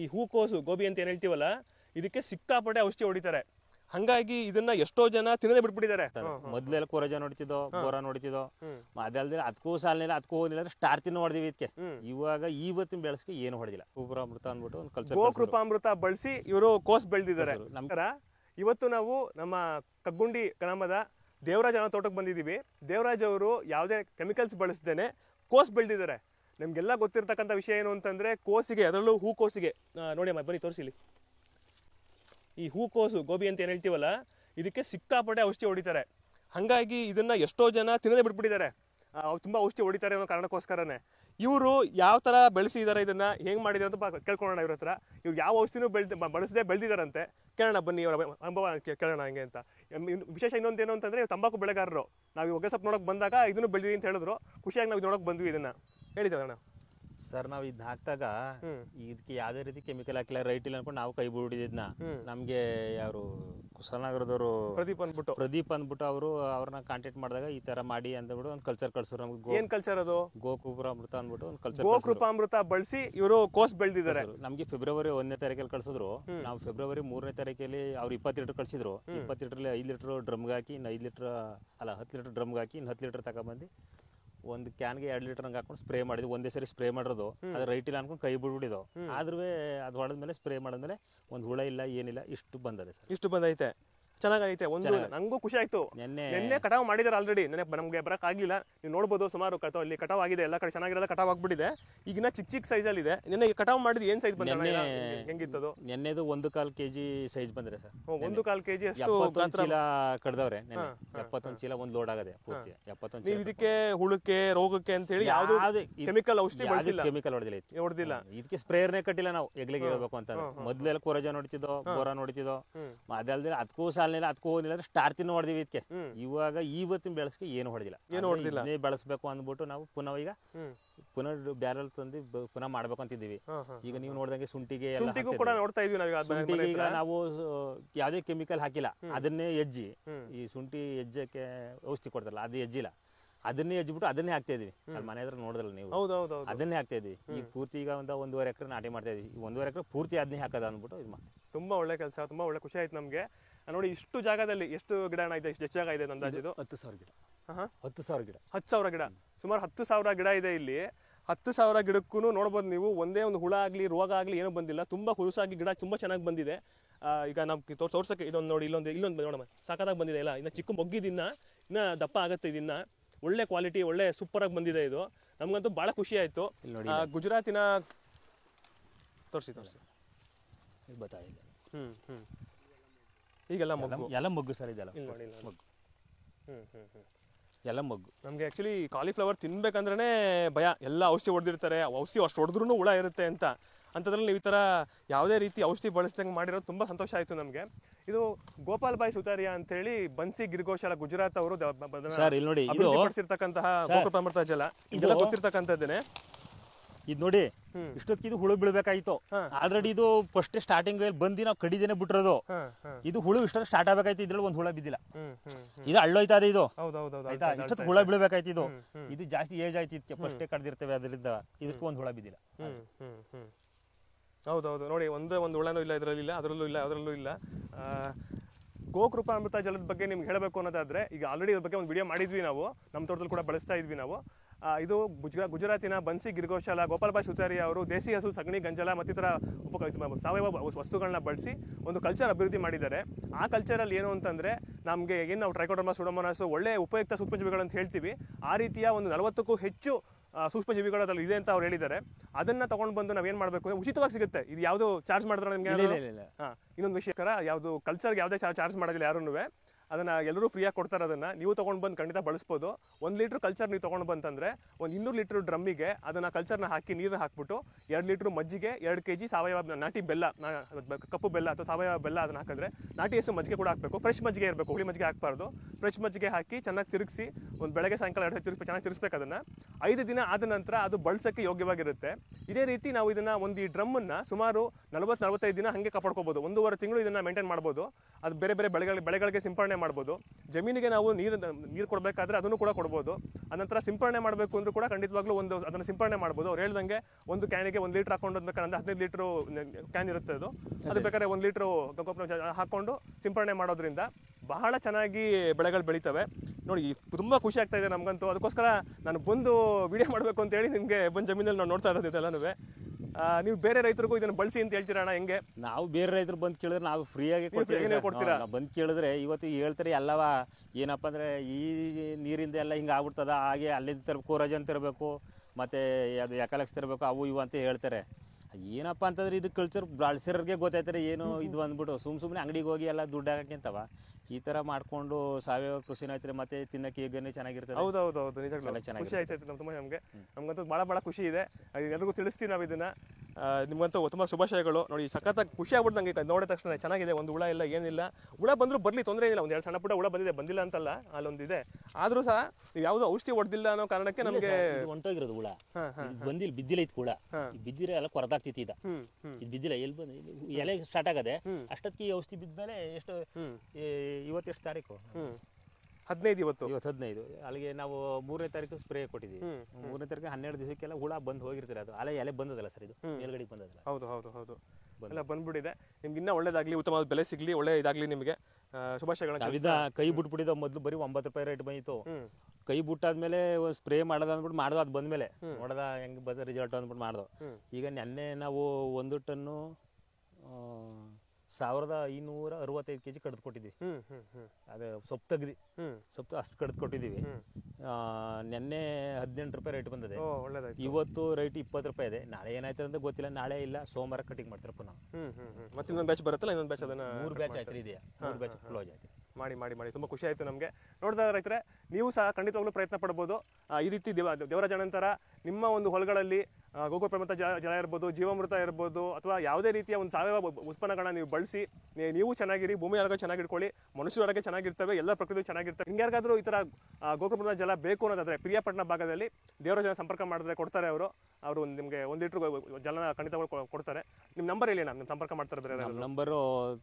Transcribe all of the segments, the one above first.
ಈ ಹೂಕೋಸು ಗೋಬಿ ಅಂತ ಏನು ಹೇಳ್ತೀವಲ್ಲ ಇದಕ್ಕೆ ಸಿಕ್ಕಾಪಟ್ಟೆ ಔಷಧಿ ಹೊಡಿತಾರೆ. ಹಂಗಾಗಿ ಇದನ್ನ ಎಷ್ಟೋ ಜನ ತಿನ್ನದೇ ಬಿಟ್ಬಿಟ್ಟಿದ್ದಾರೆ. ಮೊದ್ಲೆಲ್ಲ ಕೊರಜ ನೋಡ್ತಿದ್ದೋ ಬೋರ ನೋಡ್ತಿದ್ದೋ. ಅದಲ್ದಿರ ಅದಕ್ಕೂ ಸಾಲಿನ ಅದಕ್ಕೂ ಹೋಗಿಲ್ಲ ಅಂದ್ರೆ ಸ್ಟಾರ್ ತಿನ್ನು ಹೊಡೆದಿವಿ ಇದಕ್ಕೆ. ಇವಾಗ ಇವತ್ತಿನ ಬೆಳೆಸ್ಕೆ ಏನು ಹೊಡೆದಿಲ್ಲ. ಅಮೃತ ಅಂದ್ಬಿಟ್ಟು ಒಂದು ಕಲ್ಚರ್ ಗೋಕೃಪಾಮೃತ ಬಳಸಿ ಇವರು ಕೋಸ್ ಬೆಳೆದಿದ್ದಾರೆ. ನಂತರ ಇವತ್ತು ನಾವು ನಮ್ಮ ಕಗ್ಗುಂಡಿ ಗ್ರಾಮದ ದೇವರಾಜ್ ಅನ್ನೋ ತೋಟಕ್ಕೆ ಬಂದಿದ್ದೀವಿ. ದೇವರಾಜ್ ಅವರು ಯಾವುದೇ ಕೆಮಿಕಲ್ಸ್ ಬಳಸ್ದೇನೆ ಕೋಸ್ ಬೆಳೆದಿದ್ದಾರೆ. ನಿಮ್ಗೆಲ್ಲ ಗೊತ್ತಿರ್ತಕ್ಕಂಥ ವಿಷಯ ಏನು ಅಂತಂದ್ರೆ ಕೋಸಿಗೆ, ಅದರಲ್ಲೂ ಹೂಕೋಸಿಗೆ ನೋಡಿ ಅಮ್ಮ, ಬನ್ನಿ ತೋರಿಸಿಲಿ ಈ ಹೂಕೋಸು ಗೋಬಿ ಅಂತ ಏನು ಹೇಳ್ತೀವಲ್ಲ, ಇದಕ್ಕೆ ಸಿಕ್ಕಾಪಟ್ಟೆ ಔಷಧಿ ಹೊಡಿತಾರೆ. ಹಾಗಾಗಿ ಇದನ್ನ ಎಷ್ಟೋ ಜನ ತಿನ್ನದೇ ಬಿಟ್ಬಿಟ್ಟಿದ್ದಾರೆ. ತುಂಬ ಔಷಧಿ ಹೊಡಿತಾರೆ ಅನ್ನೋ ಕಾರಣಕ್ಕೋಸ್ಕರನೇ. ಇವರು ಯಾವ ತರ ಬೆಳೆಸಿದ್ದಾರೆ ಇದನ್ನ, ಹೆಂಗೆ ಮಾಡಿದ್ದಾರೆ ಅಂತ ಕೇಳ್ಕೊಳ್ಳೋಣ ಇವ್ರ ಹತ್ರ. ಇವ್ರು ಯಾವ ಔಷಧಿನೂ ಬೆಳೆ ಬಳಸದೆ ಬೆಳೆದಿದ್ದಾರಂತೆ ಕೇಳೋಣ, ಬನ್ನಿ, ಇವರ ಅನುಭವ ಕೇಳೋಣ ಹಂಗೆ ಅಂತ. ವಿಶೇಷ ಇನ್ನೊಂದು ಏನು ಅಂತಂದ್ರೆ ತಂಬಾಕು ಬೆಳೆಗಾರರು. ನಾವು ಈ ಹೊಗೆ ಸೊಪ್ಪು ನೋಡಕ್ ಬಂದಾಗ ಇದನ್ನು ಬೆಳೆದಿವಿ ಅಂತ ಹೇಳಿದ್ರು. ಖುಷಿಯಾಗಿ ನಾವು ನೋಡೋಕೆ ಬಂದ್ವಿ ಇದನ್ನ. ಸರ್ ನಾವು ಇದನ್ನ ಹಾಕ್ದಾಗ ಇದಕ್ಕೆ ಯಾವ್ದೇ ರೀತಿ ಕೆಮಿಕಲ್ ಹಾಕಿಲ್ಲ ರೈಟ್ ಇಲ್ಲ ಅನ್ಕೊಂಡು ನಾವು ಕೈ ಬಿಡಿದ್ನ ನಮ್ಗೆ ಯಾರು ಕುಶಲನಗರದವರು ಪ್ರದೀಪ್ ಅಂದ್ಬಿಟ್ಟು. ಪ್ರದೀಪ್ ಅಂದ್ಬಿಟ್ಟು ಅವರು ಅವ್ರನ್ನ ಕಾಂಟ್ಯಾಕ್ಟ್ ಮಾಡಿದಾಗ ಈ ತರ ಮಾಡಿ ಅಂದ್ಬಿಟ್ಟು ಒಂದು ಕಲ್ಚರ್ ಕಳ್ಸೋರು ನಮ್ಗೆ. ಏನ್ ಕಲ್ಚರ್ ಅದು? ಗೋಕುಬ್ರ ಅಮೃತ ಅಂದ್ಬಿಟ್ಟು ಒಂದು ಕಲ್ಚರ್ ಗೋಕೃಪಾಮೃತ ಬಳಸಿ ಇವರು ಕೋಸ್ ಬೆಳೆದಿದ್ದಾರೆ. ನಮ್ಗೆ ಫೆಬ್ರವರಿ ಒಂದನೇ ತಾರೀಕಲ್ಲಿ ಕಳ್ಸಿದ್ರು. ನಾವು ಫೆಬ್ರವರಿ ಮೂರನೇ ತಾರೀಕಲ್ಲಿ ಅವ್ರು ಇಪ್ಪತ್ತು ಲೀಟರ್ ಕಳ್ಸಿದ್ರು. ಇಪ್ಪತ್ತು ಲೀಟರ್ ಐದು ಲೀಟರ್ ಡ್ರಮ್ಗೆ ಹಾಕಿ ಇನ್ನು ಐದು ಲೀಟರ್ ಅಲ್ಲ ಹತ್ತು ಲೀಟರ್ ಡ್ರಮ್ಗೆ ಹಾಕಿ ಇನ್ನು ಹತ್ತು ಲೀಟರ್ ತಗೊಂಬಂದು ಒಂದು ಕ್ಯಾನ್ಗೆ ಎರಡು ಲೀಟರ್ ಹಂಗೆ ಹಾಕೊಂಡು ಸ್ಪ್ರೇ ಮಾಡಿದ್ವಿ. ಒಂದೇ ಸರಿ ಸ್ಪ್ರೇ ಮಾಡಿರೋದು. ಅದು ರೈಟ್ ಇಲ್ಲ ಅನ್ಕೊಂಡು ಕೈ ಬಿಡ್ಬಿಟ್ಟಿದ್ದು ಆದ್ರೂ ಅದು ಹೊಡೆದ್ಮೇಲೆ ಸ್ಪ್ರೇ ಮಾಡಿದ್ಮೇಲೆ ಒಂದು ಹುಳ ಇಲ್ಲ ಏನಿಲ್ಲ ಇಷ್ಟು ಬಂದದೆ ಸರ್. ಇಷ್ಟು ಬಂದೈತೆ. ಚೆನ್ನಾಗೈತೆ. ಒಂದು ನಂಗೂ ಖುಷಿ ಆಯ್ತು. ನೆನ್ನೆ ಕಟಾವ್ ಮಾಡಿದಾರೆ ಆಲ್ರೆಡಿ ನನಗೆ ನಮ್ಗೆ ಬರಕ್ ಆಗ್ಲಿಲ್ಲ. ನೀವು ನೋಡ್ಬೋದು ಸುಮಾರು ಕಟಾವ್ ಅಲ್ಲಿ ಕಟಾವ್ ಆಗಿದೆ. ಎಲ್ಲ ಕಡೆ ಚೆನ್ನಾಗಿರೋದ ಕಟಾವ್ ಆಗ್ಬಿಟ್ಟಿದೆ. ಈಗಿನ ಚಿಕ್ಕ ಚಿಕ್ಕ ಸೈಜ್ ಅಲ್ಲಿ ಇದೆ. ನಿನ್ನೆ ಕಟಾವ್ ಮಾಡಿದ್ ಏನ್ ಸೈಜ್ ಬಂದ ಹೆಂಗಿತ್ತು ಹೆಂಗಿತ್ತದು? ನೆನ್ನೆದು ಒಂದು ಕಾಲ್ ಕೆ ಜಿ ಸೈಜ್ ಬಂದ್ರೆ ಸರ್. ಒಂದು ಕಾಲ್ ಕೆಜಿ ಅಷ್ಟು ಚೀಲ ಕಡ್ದವ್ರೆ ಎಪ್ಪತ್ತೊಂದು ಚೀಲ ಒಂದು ಲೋಡ್ ಆಗದೆ ಪೂರ್ತಿ. ಎಪ್ಪತ್ತೊಂದು ನೀವು ಇದಕ್ಕೆ ಹುಳಕ್ಕೆ ರೋಗಕ್ಕೆ ಅಂತ ಹೇಳಿ ಯಾವ್ದು ಕೆಮಿಕಲ್ ಔಷಧಿ ಬಳಸಿಲ್ಲ. ಕೆಮಿಕಲ್ ಹೊಡೆದಿಲ್ಲ ಹೊಡೆದಿಲ್ಲ. ಇದಕ್ಕೆ ಸ್ಪ್ರೇಯರ್ನೇ ಕಟ್ಟಿಲ್ಲ ನಾವು. ಎಗ್ಲಿಗೆ ಹೇಳ್ಬೇಕು ಅಂತ. ಮೊದ್ಲೆಲ್ಲ ಕೊರಜ ನೋಡ್ತಿದ್ದೋ ಬೋರ ನೋಡ್ತಿದ್ದೋ ಅದಲ್ದಿರ ಅದಕ್ಕೂ ಸಾಲಿನಿಲ್ಲ ಅದಕ್ಕೂ ಹೋಗಿಲ್ಲ ಅಂದ್ರೆ ಸ್ಟಾರ್ ತಿನ್ನು ಹೊಡೆದಿವಿ ಇದಕ್ಕೆ. ಇವಾಗ ಇವತ್ತಿನ ಬೆಳೆಸ್ಕೆ ಏನು ಹೊಡೆದಿಲ್ಲ. ಏನು ಹೊಡೆದಿಲ್ಲ. ನೀವು ಬೆಳೆಸ್ಬೇಕು ಅಂದ್ಬಿಟ್ಟು ನಾವು ಪುನಃ ಈಗ ಪುನಃ ಬ್ಯಾರಲ್ ತಂದು ಪುನಃ ಮಾಡ್ಬೇಕು ಅಂತಿದ್ದೀವಿ. ಈಗ ನೀವು ನೋಡಿದಂಗೆ ಶುಂಠಿಗೆ ನೋಡ್ತಾ ಇದೀವಿ ಈಗ ನಾವು ಯಾವ್ದೇ ಕೆಮಿಕಲ್ ಹಾಕಿಲ್ಲ. ಅದನ್ನೇ ಎಜ್ಜಿ ಈ ಶುಂಠಿ ಹೆಜ್ಜಕ್ಕೆ ಔಷಧಿ ಕೊಡ್ತಾರಲ್ಲ ಅದು ಹೆಜ್ಜಿಲ್ಲ. ಅದನ್ನೇ ಎಜ್ಜಿಬಿಟ್ಟು ಅದನ್ನೇ ಹಾಕ್ತಾ ಇದೀವಿ. ಅಲ್ಲಿ ಮನೆ ಹತ್ರ ನೋಡಿದ್ರಲ್ಲ ನೀವು. ಹೌದು ಹೌದು ಹೌದು ಅದನ್ನೇ ಹಾಕ್ತಾ ಇದೀವಿ. ಈ ಪೂರ್ತಿ ಈಗ ಒಂದು ಒಂದೂವರೆ ಎಕರೆ ನಾಟಿ ಮಾಡ್ತಾ ಇದೀವಿ. ಒಂದೂವರೆ ಎಕರೆ ಪೂರ್ತಿ ಅದನ್ನೇ ಹಾಕೋದು ಅಂದ್ಬಿಟ್ಟು ಇದು ಮಾಡ್ತೀವಿ ತುಂಬಾ ಒಳ್ಳೆ ಕೆಲಸ ತುಂಬಾ ಒಳ್ಳೆ ಖುಷಿ ಆಯ್ತು ನಮ್ಗೆ. ನೋಡಿ ಇಷ್ಟು ಜಾಗದಲ್ಲಿ ಎಷ್ಟು ಗಿಡ ಇದೆ ಎಷ್ಟು ಜಾಗ ಇದೆ ಅಂದಾಜಿದು ಇದು? ಹತ್ತು ಸಾವಿರ ಗಿಡ. ಹತ್ತು ಸಾವಿರ ಗಿಡ. ಹತ್ತು ಸಾವಿರ ಗಿಡ. ಸುಮಾರು ಹತ್ತು ಸಾವಿರ ಗಿಡ ಇದೆ ಇಲ್ಲಿ. ಹತ್ತು ಸಾವಿರ ಗಿಡಕ್ಕೂ ನೋಡ್ಬೋದು ನೀವು ಒಂದೇ ಒಂದು ಹುಳ ಆಗಲಿ ರೋಗ ಆಗಲಿ ಏನೂ ಬಂದಿಲ್ಲ. ತುಂಬ ಹುಲಸಾಗಿ ಗಿಡ ತುಂಬ ಚೆನ್ನಾಗಿ ಬಂದಿದೆ. ಈಗ ನಮ್ಗೆ ತೋರ್ ತೋರ್ಸೋಕ್ಕೆ ಇದೊಂದು ನೋಡಿ ಇಲ್ಲೊಂದು ಇಲ್ಲೊಂದು ನೋಡಮ್ಮ ಸಾಕಾಗಿ ಬಂದಿದೆ ಇಲ್ಲ ಇನ್ನು ಚಿಕ್ಕ ಮೊಗ್ಗಿದಿನ್ನ ಇನ್ನು ದಪ್ಪ ಆಗುತ್ತೆ ಇದನ್ನ. ಒಳ್ಳೆ ಕ್ವಾಲಿಟಿ ಒಳ್ಳೆ ಸೂಪರಾಗಿ ಬಂದಿದೆ ಇದು. ನಮಗಂತೂ ಭಾಳ ಖುಷಿ ಆಯಿತು. ಗುಜರಾತಿನ ತೋರಿಸಿ ತೋರಿಸಿ. ಹ್ಞೂ ಹ್ಞೂ ಈಗೆಲ್ಲ ಮಗ್ಗು. ಎಲ್ಲ ಮಗ್ಗು ಸರ್ ಇದೆಲ್ಲ. ಇಲ್ಲಿ ನೋಡಿ ಇಲ್ಲಿ. ಹ್ಞೂ ಹ್ಞೂ ಹ್ಞೂ ಎಲ್ಲ ಮಗ್ಗು. ನಮಗೆ ಆ್ಯಕ್ಚುಲಿ ಕಾಲಿಫ್ಲವರ್ ತಿನ್ಬೇಕಂದ್ರೆ ಭಯ. ಎಲ್ಲ ಔಷಧಿ ಹೊಡೆದಿರ್ತಾರೆ. ಔಷಧಿ ಅಷ್ಟು ಹೊಡೆದ್ರೂ ಹುಳ ಇರುತ್ತೆ ಅಂತ. ಅಂಥದ್ರಲ್ಲಿ ನೀವು ಈ ಥರ ಯಾವುದೇ ರೀತಿ ಔಷಧಿ ಬಳಸ್ದಂಗೆ ಮಾಡಿರೋದು ತುಂಬ ಸಂತೋಷ ಆಯಿತು ನಮಗೆ. ಇದು ಗೋಪಾಲ್ ಬಾಯ್ ಅಂತ ಅಂತೇಳಿ ಬನ್ಸಿ ಗಿರಿಗೋಶಾಲ ಗುಜರಾತ್ ಅವರು ದ- ಬ- ಬದನ ಸರ್ ಇಲ್ಲಿ ನೋಡಿ ಇದು ಪಡಿಸಿರ್ತಕ್ಕಂತಹ ಜಲ. ಇದೆಲ್ಲ ಗೊತ್ತಿರ್ತಕ್ಕಂಥದ್ದೇನೆ. ಇದು ನೋಡಿ. ಇಷ್ಟೊತ್ತಿಗೆ ಇದು ಹುಳು ಬೀಳ್ಬೇಕಾಯ್ತು. ಆಲ್ರೆಡಿ ಇದು ಫಸ್ಟ್ ಸ್ಟಾರ್ಟಿಂಗ್ ಬಂದು ನಾವು ಕಡಿದೇನೆ ಬಿಟ್ಟಿರೋದು. ಇದು ಹುಳು ಇಷ್ಟೊತ್ತು ಸ್ಟಾರ್ಟ್ ಆಗ್ಬೇಕಾಯ್ತು ಇದ್ರಲ್ಲಿ ಒಂದು ಹುಳ ಬಿದ್ದಿಲ್ಲ. ಇದು ಅಳ್ಳೋಯ್ತಾ ಇದೆ. ಇದು ಹೌದು ಹೌದು ಹೌದು ಆಯ್ತಾ ಇಷ್ಟೊತ್ತು ಹುಳ ಬೀಳ್ಬೇಕಾಯ್ತು ಇದು. ಇದು ಜಾಸ್ತಿ ಏಜ್ ಆಯ್ತು ಇದಕ್ಕೆ ಫಸ್ಟೇ ಕಡ್ದಿರ್ತೇವೆ ಅದರಿಂದ. ಇದಕ್ಕೂ ಒಂದು ಹುಳ ಬಿದ್ದಿಲ್ಲ. ಹೌದೌದು. ನೋಡಿ ಒಂದೇ ಒಂದು ಹುಳನೂ ಇಲ್ಲ ಇದರಲ್ಲಿ ಇಲ್ಲ ಅದರಲ್ಲೂ ಇಲ್ಲ ಅದರಲ್ಲೂ ಇಲ್ಲ. ಆ, ಗೋಕೃಪಾಮೃತ ಜಲದ ಬಗ್ಗೆ ನಿಮ್ಗೆ ಹೇಳಬೇಕು ಅನ್ನೋದಾದ್ರೆ ಈಗ ಆಲ್ರೆಡಿ ಇದ್ರ ಬಗ್ಗೆ ಒಂದು ವಿಡಿಯೋ ಮಾಡಿದ್ವಿ ನಾವು. ನಮ್ಮ ತೋಟದಲ್ಲಿ ಕೂಡ ಬಳಸ್ತಾ ಇದ್ವಿ ನಾವು. ಇದು ಗುಜರಾ ಗುಜರಾತಿನ ಬನ್ಸಿ ಗಿರಿಗೋಶಾಲ ಗೋಪಾಲ್ಬಾಯ್ ಸುತಾರಿ ಅವರು ದೇಸಿ ಹಸು ಸಗಣಿ ಗಂಜಲ ಮತ್ತಿತರ ಉಪ ಸಾವಯವ ವಸ್- ವಸ್ತುಗಳನ್ನ ಬಳಸಿ ಒಂದು ಕಲ್ಚರ್ ಅಭಿವೃದ್ಧಿ ಮಾಡಿದ್ದಾರೆ. ಆ ಕಲ್ಚರಲ್ಲಿ ಏನು ಅಂತಂದ್ರೆ ನಮಗೆ ಏನು ನಾವು ಟ್ರೈಕೋಡರ್ಮ ಸುಡಮನಸು ಒಳ್ಳೆ ಉಪಯುಕ್ತ ಸೂಕ್ಷ್ಮಜೀವಿಗಳು ಅಂತ ಹೇಳ್ತೀವಿ. ಆ ರೀತಿಯ ಒಂದು ನಲವತ್ತಕ್ಕೂ ಹೆಚ್ಚು ಸೂಕ್ಷ್ಮಜೀವಿಗಳು ಅದರಲ್ಲಿ ಇದೆ ಅಂತ ಅವ್ರು ಹೇಳಿದ್ದಾರೆ. ಅದನ್ನ ತಗೊಂಡು ಬಂದು ನಾವೇನ್ ಮಾಡಬೇಕು? ಅಂದ್ರೆ ಉಚಿತವಾಗಿ ಸಿಗುತ್ತೆ. ಇದು ಯಾವುದು ಚಾರ್ಜ್ ಮಾಡಿದ್ರೆ ನಿಮಗೆ ಹಾ ಇನ್ನೊಂದು ವಿಷಯಕರ ಯಾವುದು ಕಲ್ಚರ್ಗೆ ಯಾವುದೇ ಚಾರ್ಜ್ ಮಾಡೋದಿಲ್ಲ ಯಾರೂ ಅದನ್ನ ಎಲ್ಲರೂ ಫ್ರೀಯಾಗಿ ಕೊಡ್ತಾರೆ ಅದನ್ನ. ನೀವು ತೊಗೊಂಡು ಬಂದು ಖಂಡಿತ ಬಳಸ್ಬೋದು. ಒಂದು ಲೀಟ್ರ್ ಕಲ್ಚರ್ ನೀವು ತೊಗೊಂಡು ಬಂತಂದ್ರೆ, ಒಂದು ಇನ್ನೂರು ಲೀಟ್ರ್ ಡ್ರಮ್ಮಿಗೆ ಅದನ್ನ ಕಲ್ಚರ್ನ ಹಾಕಿ ನೀರು ಹಾಕ್ಬಿಟ್ಟು, ಎರಡು ಲೀಟ್ರ್ ಮಜ್ಜಿಗೆ, ಎರಡು ಕೆ ಜಿ ಸಾವಯವ ನಾಟಿ ಬೆಲ್ಲ ಕಪ್ಪು ಬೆಲ್ಲ ಅಥವಾ ಸಾವಯವ ಬೆಲ್ಲ ಅದನ್ನ ಹಾಕಿದ್ರೆ ನಾಟಿ ಹೆಸರು ಮಜ್ಜಿಗೆ ಕೂಡ ಹಾಕಬೇಕು. ಫ್ರೆಶ್ ಮಜ್ಜಿಗೆ ಇರಬೇಕು, ಹುಳಿ ಮಜ್ಜಿಗೆ ಹಾಕಬಾರ್ದು. ಫ್ರೆಶ್ ಮಜ್ಜಿಗೆ ಹಾಕಿ ಚೆನ್ನಾಗಿ ತಿರುಗಿಸಿ, ಒಂದು ಬೆಳಗ್ಗೆ ಸಾಯಂಕಾಲ ಎರಡು ತಿರುಗಿಸಿ ಚೆನ್ನಾಗಿ ತಿರುಗಿಸ್ಬೇಕು ಅದನ್ನ. ಐದು ದಿನ ಆದ ನಂತರ ಅದು ಬಳಸಕ್ಕೆ ಯೋಗ್ಯವಾಗಿರುತ್ತೆ. ಇದೇ ರೀತಿ ನಾವು ಇದನ್ನ ಒಂದು ಈ ಡ್ರಮ್ಮನ್ನ ಸುಮಾರು ನಲವತ್ತು ನಲವತ್ತೈದು ದಿನ ಹಾಗೆ ಕಾಪಾಡ್ಕೋಬಹುದು ಒಂದೂವರೆ ತಿಂಗಳು ಇದನ್ನ ಮೇಂಟೈನ್ ಮಾಡ್ಬೋದು. ಅದು ಬೇರೆ ಬೇರೆ ಬೆಳೆಗಳಿಗೆ ಬೆಳೆಗಳಿಗೆ ಸಿಂಪಡಣೆ ಸಿಂಪರಣೆ ಮಾಡ್ಬೋದು. ಜಮೀನಿಗೆ ನಾವು ನೀರು ನೀರು ಕೊಡಬೇಕಾದ್ರೆ ಅದನ್ನು ಕೂಡ ಕೊಡ್ಬೋದು. ಅನಂತರ ಸಿಂಪರಣೆ ಮಾಡಬೇಕು ಅಂದ್ರೂ ಕೂಡ ಖಂಡಿತವಾಗ್ಲೂ ಒಂದು ಅದನ್ನು ಸಿಂಪರಣೆ ಮಾಡ್ಬೋದು. ಅವ್ರು ಹೇಳ್ದಂಗೆ ಒಂದು ಕ್ಯಾನಿಗೆ ಒಂದು ಲೀಟ್ರ್ ಹಾಕೊಂಡು ಬೇಕಾದ್ರೆ ಹದಿನೈದು ಲೀಟ್ರು ಕ್ಯಾನ್ ಇರುತ್ತೆ ಅದು. ಅದು. ಬೇಕಾದ್ರೆ ಒಂದು ಲೀಟ್ರು ಗೊಬ್ಬರ ಹಾಕೊಂಡು ಸಿಂಪರಣೆ ಮಾಡೋದ್ರಿಂದ ಬಹಳ ಚೆನ್ನಾಗಿ ಬೆಳೆಗಳು ಬೆಳೀತವೆ. ನೋಡಿ ತುಂಬ ಖುಷಿ ಆಗ್ತಾ ಇದೆ ನಮಗಂತೂ. ಅದಕ್ಕೋಸ್ಕರ ನಾನು ಬಂದು ವಿಡಿಯೋ ಮಾಡಬೇಕು ಅಂತ ಹೇಳಿ ನಿಮಗೆ ಬಂದು ಜಮೀನಲ್ಲಿ ನಾವು ನೋಡ್ತಾ ಇರೋದು ಇದೆಲ್ಲನೂ ನೀವು ಬೇರೆ ರೈತರಿಗೂ ಇದನ್ನು ಬಳಸಿ ಅಂತ ಹೇಳ್ತೀರಾ ಅಣ್ಣ? ಹೆಂಗೆ? ನಾವು ಬೇರೆ ರೈತರು ಬಂದು ಕೇಳಿದ್ರೆ ನಾವು ಫ್ರೀಯಾಗಿ ಕೊಡ್ತೀವಿ ಕೊಡ್ತೀರಾ? ಬಂದು ಕೇಳಿದ್ರೆ ಇವತ್ತು ಹೇಳ್ತಾರೆ ಎಲ್ಲವ ಏನಪ್ಪ ಅಂದ್ರೆ ಈ ನೀರಿಂದ ಎಲ್ಲ ಹಿಂಗೆ ಆಗ್ಬಿಡ್ತದ ಹಾಗೆ ಅಲ್ಲಿಂದ ತರಬೇಕು ಅಂತ ತರಬೇಕು ಮತ್ತೆ ಅದು ಎಕಲಕ್ಸ್ ತರಬೇಕು ಅವು ಇವು ಅಂತ ಹೇಳ್ತಾರೆ. ಏನಪ್ಪ ಅಂತಂದ್ರೆ ಇದು ಕಲ್ಚರ್ ಬಳಸಿರೋರಿಗೆ ಗೊತ್ತಾಯ್ತಾರೆ ಏನು ಇದು ಅಂದ್ಬಿಟ್ಟು ಸುಮ್ ಸುಮ್ಮನೆ ಅಂಗಡಿಗೆ ಹೋಗಿ ಎಲ್ಲ ದುಡ್ಡು ಹಾಕಕ್ಕಿಂತವ ಈ ತರ ಮಾಡ್ಕೊಂಡು ಸಾವಯವ ಕೃಷಿನ ಐತ್ರಿ ಮತ್ತೆ ತಿನ್ನಕ್ಕೆ ಈಗನೇ ಚೆನ್ನಾಗಿರ್ತದೆ. ಹೌದು ಹೌದು ಹೌದು ನಿಜವಾಗ್ಲೂ. ಖುಷಿ ಆಯ್ತಾಯ್ತು ನಮ್ಗೆ ತುಂಬಾ ನಮಗೆ. ನಮ್ಗಂತೂ ಭಾಳ ಭಾಳ ಖುಷಿ ಇದೆ. ಎಲ್ಲರಿಗೂ ಎಲ್ರಿಗೂ ತಿಳಿಸ್ತೀವಿ ನಾವು ಇದನ್ನ. ಆ, ನಿಮ್ಗಂತೂ ತುಂಬ ಶುಭಾಶಯಗಳು. ನೋಡಿ ಸಖತ್ ಖುಷಿ ಆಗ್ಬಿಟ್ಟು ನಂಗೆ ನೋಡಿದ ತಕ್ಷಣ ಚೆನ್ನಾಗಿದೆ ಒಂದು ಹುಳ ಇಲ್ಲ ಏನಿಲ್ಲ. ಹುಳ ಬಂದರೂ ಬರಲಿ ತೊಂದರೆ ಇಲ್ಲ. ಒಂದು ಎರಡು ಸಣ್ಣ ಪುಟ್ಟ ಹುಳ ಬಂದಿದೆ ಬಂದಿಲ್ಲ ಅಂತಲ್ಲ ಅಲ್ಲೊಂದಿದೆ. ಆದರೂ ಸಹ ನೀವು ಯಾವುದೋ ಔಷಧಿ ಹೊಡೆದಿಲ್ಲ ಅನ್ನೋ ಕಾರಣಕ್ಕೆ ನಮಗೆ ಇದು ಹೊಂಟೋಗಿರೋದು ಹುಳ. ಹಾಂ ಹಾಂ ಇದು ಬಂದಿಲ್ಲ ಬಿದ್ದಿಲ್ಲ ಇತ್ತು ಹುಳ ಬಿದ್ದಿರ ಎಲ್ಲ ಕೊರದಾಗ್ತಿತ್ತು ಇದ ಇದು ಬಿದ್ದಿಲ್ಲ ಎಲ್ಲಿ ಬಂದು ಎಲೆ ಸ್ಟಾರ್ಟ್ ಆಗದೆ ಅಷ್ಟೊತ್ತಿಗೆ ಔಷಧಿ ಬಿದ್ದ ಮೇಲೆ ಎಷ್ಟು ಇವತ್ತು ಎಷ್ಟು ತಾರೀಕು? ಹದಿನೈದು ಇವತ್ತು. ಇವತ್ತು ಹದಿನೈದು. ಅಲ್ಲಿಗೆ ನಾವು ಮೂರನೇ ತಾರೀಕು ಸ್ಪ್ರೇ ಕೊಟ್ಟಿದ್ದೀವಿ. ಮೂರನೇ ತಾರೀಕು ಹನ್ನೆರಡು ದಿವಸಕ್ಕೆಲ್ಲ ಹುಳ ಬಂದು ಹೋಗಿರ್ತಾರೆ ಅದು. ಅಲೆ ಎಲೆ ಬಂದದಲ್ಲ ಸರ್ ಇದು? ಮೇಲ್ಗಡೆಗೆ ಬಂದದಲ್ಲ. ಹೌದು ಹೌದು ಹೌದು. ಎಲ್ಲ ಬಂದ್ಬಿಟ್ಟಿದೆ. ನಿಮ್ಗೆ ಇನ್ನೂ ಒಳ್ಳೇದಾಗಲಿ ಉತ್ತಮವಾದ ಬೆಲೆ ಸಿಗಲಿ ಒಳ್ಳೆ ಇದಾಗಲಿ ನಿಮಗೆ. ಶುಭಾಶಯಗಳು ಕೈ ಬಿಟ್ಬಿಟ್ಟಿದ್ದ ಮೊದಲು ಬರೀ ಒಂಬತ್ತು ರೂಪಾಯಿ ರೇಟ್ ಬಂದಿತ್ತು. ಕೈ ಬಿಟ್ಟಾದ್ಮೇಲೆ ಸ್ಪ್ರೇ ಮಾಡೋದು ಅಂದ್ಬಿಟ್ಟು ಮಾಡೋದು ಅದು ಬಂದ್ಮೇಲೆ. ನೋಡದ ಹೆಂಗ್ ಬದ ರಿಸಲ್ಟ್ ಅಂದ್ಬಿಟ್ಟು ಮಾಡ್ದು. ಈಗ ನೆನ್ನೆ ನಾವು ಒಂದು ಟನ್ನು ಸಾವಿರದ ಐನೂರ ಅರವತ್ತೈದು ಕೆ ಜಿ ಕಡ್ದು ಅದ ಅದು ಸೊಪ್ಪು ತೆಗ್ದು ಸೊಪ್ಪು ಅಷ್ಟು ಕಡ್ದು ಕೊಟ್ಟಿದ್ದೀವಿ ಆ, ನೆನ್ನೆ ಹದಿನೆಂಟು ರೂಪಾಯಿ ರೇಟ್ ಬಂದಿದೆ. ಇವತ್ತು ರೈಟ್ ಇಪ್ಪತ್ತು ರೂಪಾಯಿ ಇದೆ. ನಾಳೆ ಏನಾಯ್ತು ಅಂತ ಗೊತ್ತಿಲ್ಲ ನಾಳೆ ಇಲ್ಲ ಸೋಮವಾರ ಕಟಿಂಗ್ ಮಾಡ್ತಾರೆ ಪುನಃ. ಮತ್ತೆ ಇನ್ನೊಂದು ಬ್ಯಾಚ್ ಬರುತ್ತಲ್ಲ ಇನ್ನೊಂದು ಬ್ಯಾಚ್ ಅದನ್ನ ಮೂರು ಬ್ಯಾಚ್ ಆಯ್ತು ಇದೆಯಾ ಮೂರು ಬ್ಯಾಚ್ ಕ್ಲೋಸ್ ಆಯ್ತು. ಮಾಡಿ ಮಾಡಿ ಮಾಡಿ. ತುಂಬ ಖುಷಿ ಆಯಿತು ನಮಗೆ. ನೋಡ್ತಾ ರೈತರೆ ನೀವು ಸಹ ಖಂಡಿತವಾಗ್ಲೂ ಪ್ರಯತ್ನ ಪಡ್ಬೋದು. ಈ ರೀತಿ ದೇವ ದೇವರಾಜ ನಂತರ ನಿಮ್ಮ ಒಂದು ಹೊಲಗಳಲ್ಲಿ ಗೋಕುಲ ಪ್ರಮತ ಜಲ ಜಲ ಇರ್ಬೋದು, ಜೀವಾಮೃತ ಇರ್ಬೋದು, ಅಥವಾ ಯಾವುದೇ ರೀತಿಯ ಒಂದು ಸಾವಯವ ಉತ್ಪನ್ನಗಳನ್ನ ನೀವು ಬಳಸಿ ನೀವು ಚೆನ್ನಾಗಿರಿ, ಭೂಮಿ ಆರೋಗ್ಯ ಚೆನ್ನಾಗಿಟ್ಕೊಳ್ಳಿ, ಮನುಷ್ಯರ ಆರೋಗ್ಯ ಚೆನ್ನಾಗಿರ್ತವೆ, ಎಲ್ಲ ಪ್ರಕೃತಿ ಚೆನ್ನಾಗಿರ್ತವೆ. ನಿಮ್ಗೆ ಈ ಥರ ಗೋಕುಲ ಪ್ರಮತ ಜಲ ಬೇಕು ಅನ್ನೋದಾದರೆ ಪ್ರಿಯಾಪಟ್ಟಣ ಭಾಗದಲ್ಲಿ ದೇವರಾಜನ ಸಂಪರ್ಕ ಮಾಡಿದ್ರೆ ಕೊಡ್ತಾರೆ ಅವರು. ಅವರು ನಿಮಗೆ ಒಂದು ಲೀಟ್ರ್ ಜಲನ ಖಂಡಿತವಾಗಿ ಕೊಡ್ತಾರೆ. ನಿಮ್ಮ ನಂಬರ್ ಇಲ್ಲಿ ನಾನು ಸಂಪರ್ಕ ಮಾಡ್ತಾರೆ ಬೇರೆ ನಂಬರು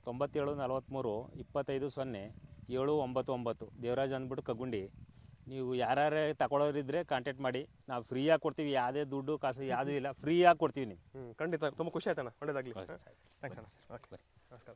ತೊಂಬತ್ತೇಳು ನಲವತ್ತ್ಮೂರು ಇಪ್ಪತ್ತೈದು ಸೊನ್ನೆ ಏಳು ಒಂಬತ್ತು ಒಂಬತ್ತು. ದೇವರಾಜ್ ಅಂದ್ಬಿಟ್ಟು ಕಗ್ಗುಂಡಿ ನೀವು ಯಾರ್ಯಾರೇ ತಗೊಳ್ಳೋರಿದ್ರೆ ಕಾಂಟ್ಯಾಕ್ಟ್ ಮಾಡಿ. ನಾವು ಫ್ರೀಯಾಗಿ ಕೊಡ್ತೀವಿ ಯಾವುದೇ ದುಡ್ಡು ಕಾಸು ಯಾವುದೂ ಇಲ್ಲ. ಫ್ರೀಯಾಗಿ ಕೊಡ್ತೀವಿ ನೀವು. ಹ್ಞೂ ಖಂಡಿತ. ತುಂಬ ಖುಷಿ ಆಯ್ತಣ್ಣ. ಒಳ್ಳೇದಾಗಲಿ. ಥ್ಯಾಂಕ್ಸ್ ಅಣ್ಣ. ಓಕೆ ನಮಸ್ಕಾರ.